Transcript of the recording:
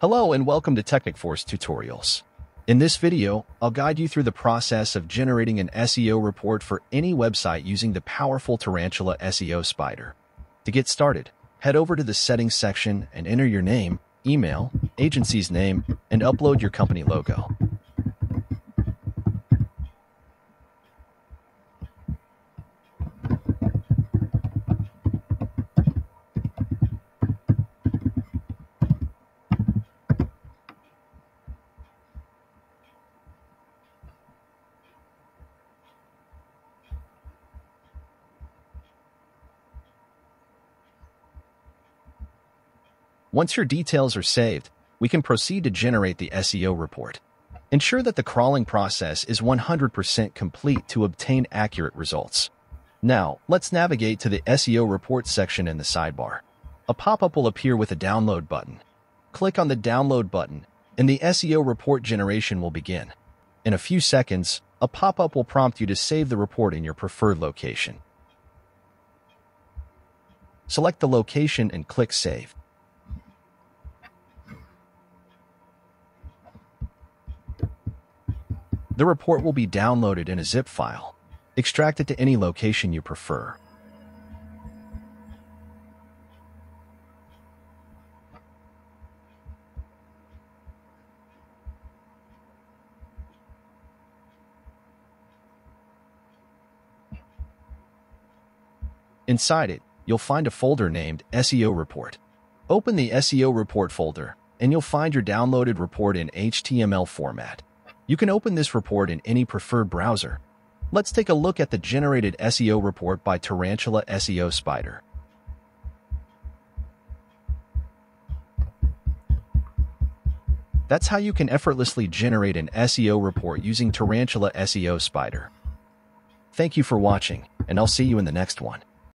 Hello and welcome to Teknikforce Tutorials. In this video, I'll guide you through the process of generating an SEO report for any website using the powerful Tarantula SEO Spider. To get started, head over to the Settings section and enter your name, email, agency's name, and upload your company logo. Once your details are saved, we can proceed to generate the SEO report. Ensure that the crawling process is 100% complete to obtain accurate results. Now, let's navigate to the SEO report section in the sidebar. A pop-up will appear with a download button. Click on the download button, and the SEO report generation will begin. In a few seconds, a pop-up will prompt you to save the report in your preferred location. Select the location and click Save. The report will be downloaded in a zip file. Extract it to any location you prefer. Inside it, you'll find a folder named SEO Report. Open the SEO Report folder, and you'll find your downloaded report in HTML format. You can open this report in any preferred browser. Let's take a look at the generated SEO report by Tarantula SEO Spider. That's how you can effortlessly generate an SEO report using Tarantula SEO Spider. Thank you for watching, and I'll see you in the next one.